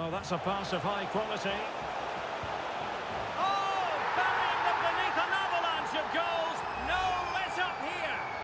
Oh, that's a pass of high quality.